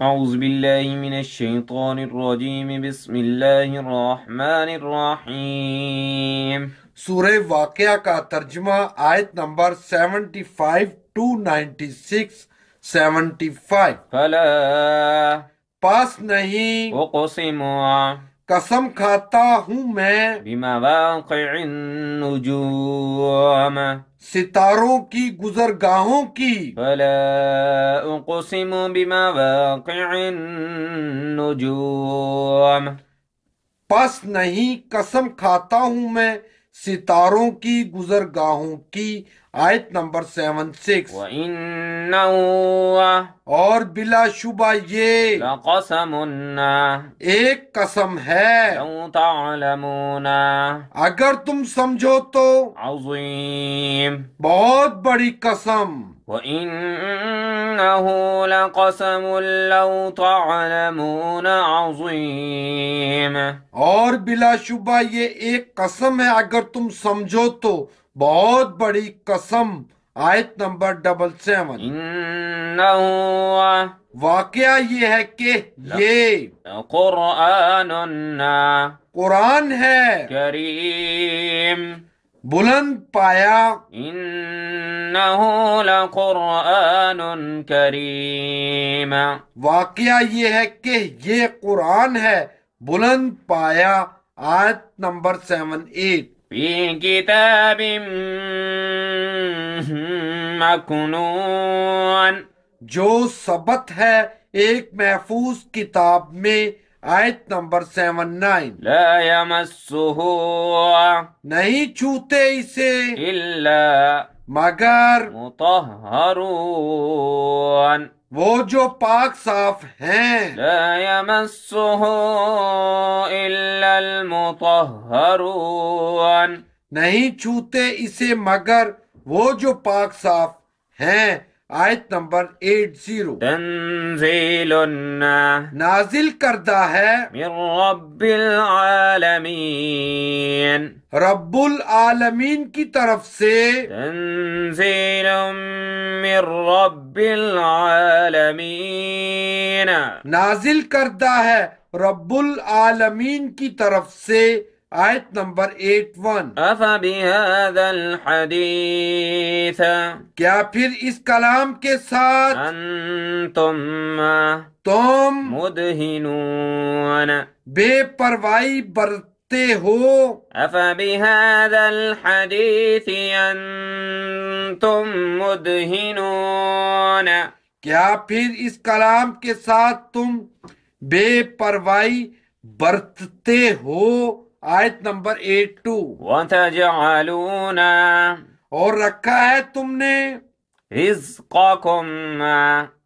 أعوذ بالله من الشيطان الرجيم. بسم الله الرحمن الرحيم. سورہ واقعہ کا ترجمہ آیت نمبر 75 ٹو 96 75 فلا پاس نہیں. أقسم. قسم کھاتا ہوں میں بمواقع النجوم. ستاروں کی گزرگاہوں کی فلا أقسم بمواقع النجوم. پس نہیں قسم کھاتا ہوں میں ستاروں کی گزرگاہوں کی آیت نمبر 76 وإنه اور بلا شبہ یہ لقسم ایک قسم ہے۔ لو تعلمون اگر تم سمجھو تو عظيم بہت بڑی قسم۔ وإنه لقسم لو تعلمون عظيم اور بلا شبہ یہ ایک قسم ہے۔ اگر تم سمجھو تو بہت بڑی قسم آیت نمبر ڈبل سیون۔ واقعہ یہ ہے کہ یہ قرآن قرآن ہے۔ كريم بلند پایا۔ إنه لقرآن كريم واقعہ یہ ہے کہ یہ قرآن ہے۔ بلند پایا۔ آیت نمبر سیون ایٹ۔ في كتاب مكنون. جو ثبت ہے ایک محفوظ کتاب میں آیت نمبر سیون نائن لا يمسه نہیں چھوتے اسے إلا مگر مطهرون. وہ جو پاک صاف ہیں۔ لا إلا المطهرون نہیں چھوتے اسے مگر وہ جو پاک صاف ہیں۔ آیت نمبر ایٹ زیرو۔ تنزيل نازل کردہ ہے۔ من رب العالمين رب العالمین کی طرف سے۔ تنزيل من رب العالمين نازل کردہ ہے۔ رب العالمین کی طرف سے آیت نمبر ایٹ ون۔ الحديث؟ کیا پھر اس کلام کے ساتھ؟ أنتم تم مدهنون۔ بے پرواہی برتے ہو۔ أفبهذا الحديث أنتم مدهنون؟ کیا پھر اس کلام کے ساتھ تم بے پرواہی برتتے ہو آیت نمبر ایٹ ٹو وتجعلون اور رکھا ہے تم نے۔ رزقكم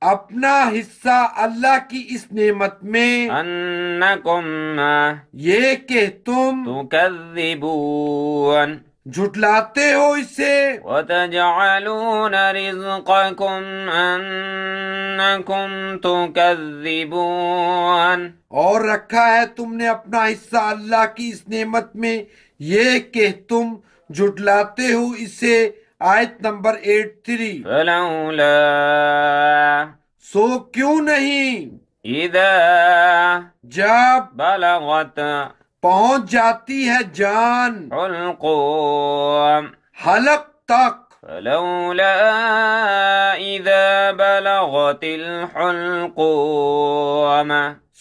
اپنا حصہ اللہ کی اس نعمت میں۔ أنكم یہ کہ تم تكذبون جھٹلاتے ہو اسے۔ وتجعلون رزقكم أنكم تكذبون۔ اور رکھا ہے تم نے اپنا حصہ اللہ کی اس نعمت میں۔ یہ کہ تم جھٹلاتے ہو اسے۔ آیت نمبر ایٹ تھری فلولا۔ سو کیوں نہیں؟ إذا جب بلغت پہنچ جاتی ہے جان حلقوم حلق تک لولا اذا بلغت الحلقوم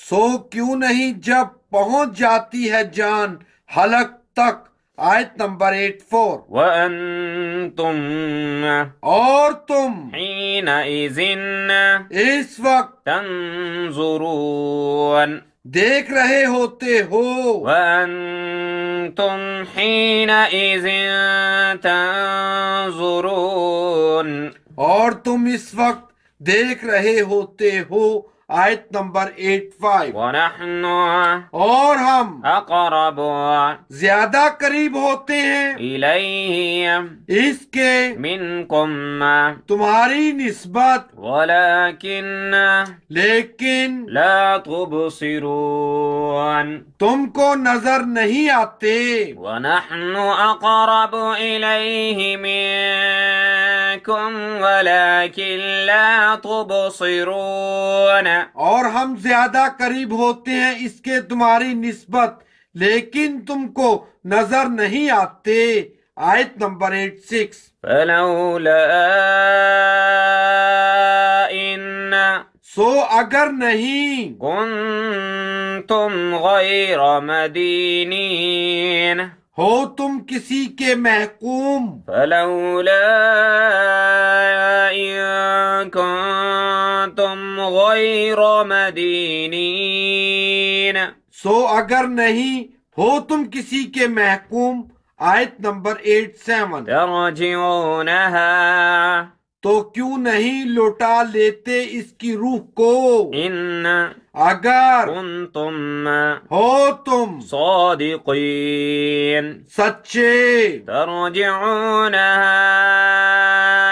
سو کیوں نہیں جب پہنچ جاتی ہے جان حلق تک آیت نمبر ایٹ فور وَأَنْتُمْ اور تم حِينَئِذٍ اس وقت تَنْظُرُونَ دیکھ رہے ہوتے ہو۔ وأنتم حينئذ تنظرون۔ اور تم اس وقت دیکھ رہے ہوتے ہو۔ آیت نمبر ایٹ فائیو۔ ونحن اور ہم أقرب زیادہ قریب ہوتے ہیں۔ إليه اس کے منكم۔ تمہاری نسبت۔ ولكن لیکن لا تبصرون۔ تم کو نظر نہیں آتے۔ ونحن أقرب إليه منكم ولكن لا تبصرون۔ اور ہم زیادہ قریب ہوتے ہیں اس کے تمہاری نسبت لیکن تم کو نظر نہیں آتے۔ آیت نمبر ایٹ سکس۔ فلولا إن سو اگر نہیں۔ كنتم غير مدينين۔ ہو تم کسی کے محکوم۔ فلولا كنتم غير مدينين۔ سو اگر نہیں ہو تم کسی کے محکوم۔ آیت نمبر ایٹ سیون۔ ترجعونها۔ تو کیوں نہیں لوٹا لیتے اس کی روح کو؟ إن اگر كنتم ہو تم صادقين سچے ترجعونها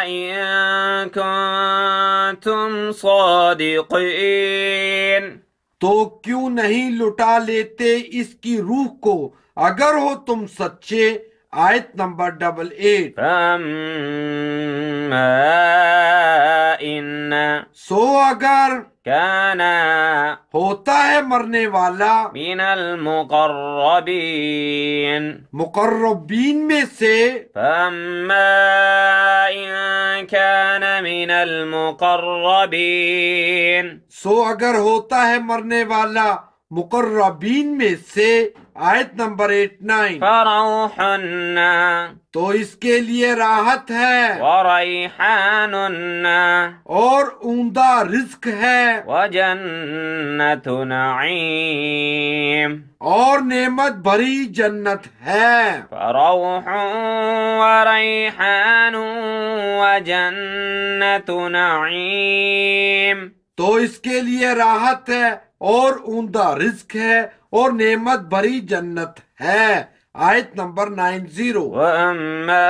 إن كنتم صادقين تو کیوں نہیں لٹا لیتے اس کی روح کو؟ اگر ہو تم سچے آیت نمبر ڈبل ایٹ۔ إن سو اگر كان ہوتا ہے مرنے والا من المقربين مقربین میں سے فأما إن كان من المقربين سو اگر ہوتا ہے مرنے والا مقربین میں سے آیت نمبر ایٹ نائن تو اس کے لیے راحت ہے۔ اور عمدہ رزق ہے۔ وجنة نعيم۔ اور نعمت بھری جنت ہے۔ فروح وريحان وجنة نعيم۔ تو اس کے لیے راحت ہے۔ اور عمدہ رزق ہے اور نعمت بھری جنت ہے۔ آیت نمبر نائن زیرو۔ وأما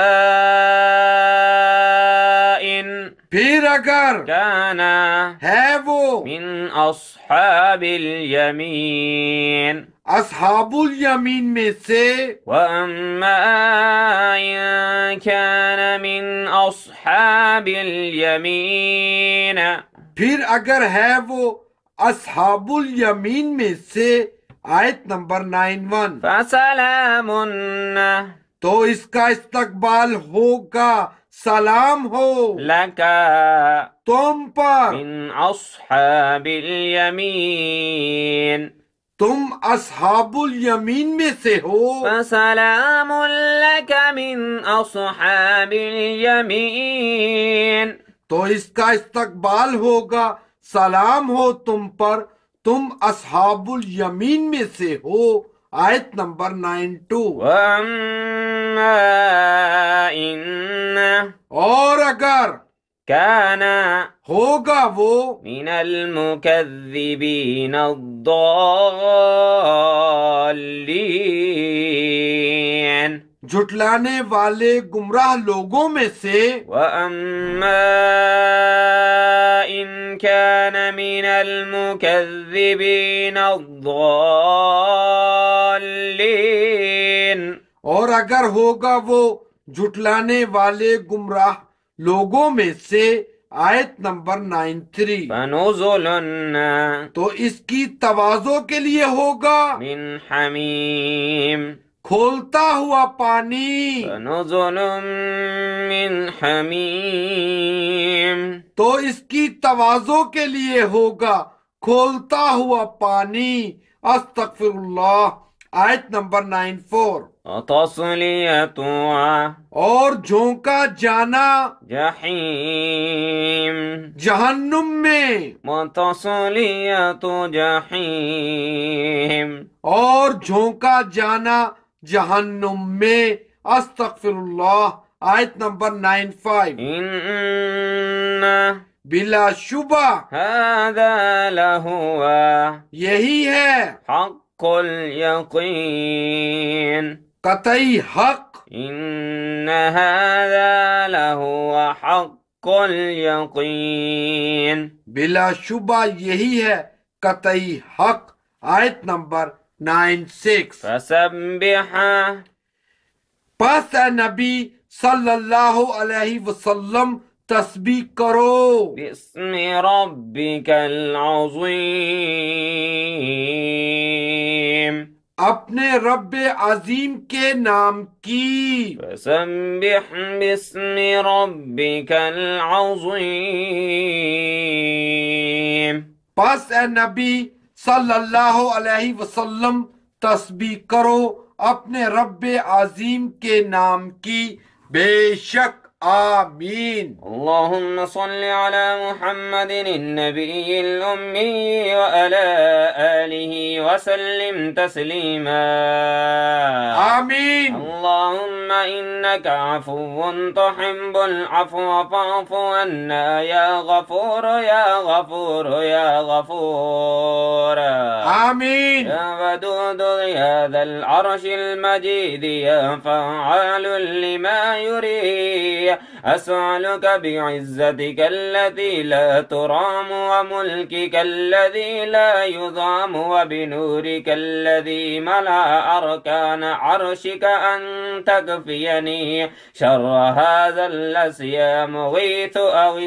پھر اگر كان ہے وہ من أصحاب اليمين اصحاب الیمین میں سے وأما إن كان من أصحاب اليمين پھر اگر ہے وہ اصحاب الیمین میں سے آیت نمبر نائن ون۔ فسلام تو اس کا استقبال ہوگا سلام ہو۔ لك تم پر۔ من أصحاب اليمين تم اصحاب الیمین میں سے ہو۔ فسلام لك من أصحاب اليمين تو اس کا استقبال ہوگا سلام ہو تم پر تم اصحاب الیمین میں سے ہو۔ آیت نمبر نائن ٹو اور اگر كان ہوگا وہ من المكذبين الضالين جھٹلانے والے گمراہ لوگوں میں سے وأما إن كان من المكذبين الضالين اور اگر ہوگا وہ جھٹلانے والے گمراہ لوگوں میں سے آیت نمبر نائن تھری۔ تو اس کی توازو کے لیے ہوگا من حميم کھولتا ہوا پانی۔ من حميم تو اس کی توازو کے لیے ہوگا کھولتا ہوا پانی۔ استغفر اللہ آیت نمبر نائن فور۔ اور جھونکا جانا۔ جحيم جہنم میں۔ وتصلية جحيم اور جھونکا جانا۔ جهنم میں أستغفر الله. آیت نمبر نائن فائیو بلا شبہ هذا لہو یہی ہے حق اليقين. قطعی حق. إن هذا لہو حق اليقين. بلا شبہ یہی ہے قطعی حق. آیت نمبر 95 96 پس اے نبی صلی اللہ علیہ وسلم تسبیح کرو۔ بسم ربک العظیم۔ اپنے رب عظیم کے نام کی۔ فسبح بسم ربک العظیم۔ پس اے نبی صلی اللہ علیہ وسلم تسبیح کرو اپنے رب عظیم کے نام کی بے شک آمين. اللهم صل على محمد النبي الأمي وعلى آله وسلم تسليما. آمين. اللهم إنك عفو تحب العفو فاعف عنا يا غفور يا غفور يا غفور. آمين. يا ودود يا ذا العرش المجيد يا فعال لما يريد. أسألك بعزتك الذي لا ترام وملكك الذي لا يضام وبنورك الذي ملا أركان عرشك أن تكفيني شر هذا الذي مغيث أو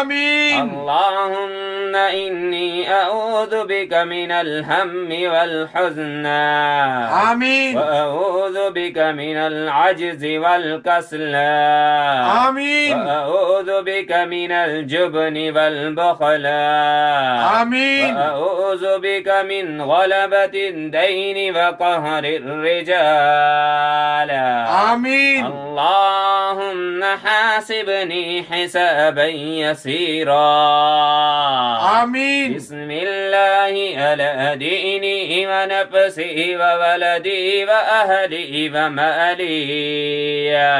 آمين. اللهم إني أعوذ بك من الهم والحزن. آمين. وأعوذ بك من العجز والقلق. الكسل آمين. وأعوذ بك من الجبن والبخل. آمين. وأعوذ بك من غلبة الدين وقهر الرجال. آمين. اللهم حاسبني حسابا يسيرا. آمين. بسم الله على ديني ونفسي وولدي وأهلي ومالي.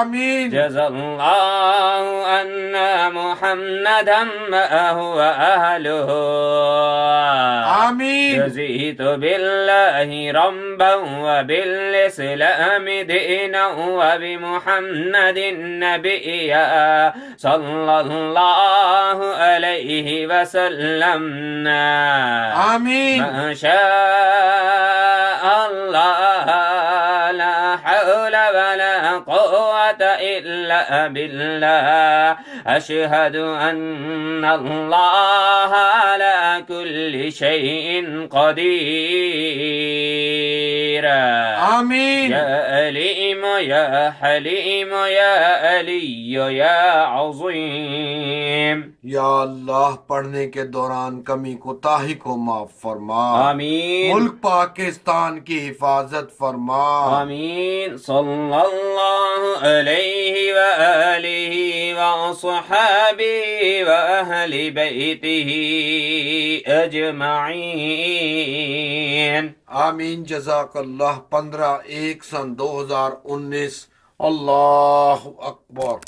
آمين. جزى الله أن محمدا معه وأهله. آمين. جزيت بالله ربا وبالإسلام دينا وبمحمد نبيا صلى الله عليه وسلم. آمين. ما شاء الله حول ولا قوة إلا بالله. أشهد أن الله على كل شيء قدير. آمين. يا أليم يا حليم يا ألي يا عظيم. يا الله پڑھنے کے دوران کمی کوتاہی کو معاف فرما۔ آمین. ملک پاکستان کی حفاظت فرما۔ آمین. الأمين صلى الله عليه وآله وأصحابه وأهل بيته أجمعين. آمين. جزاك الله 15 1 سن 2019 الله أكبر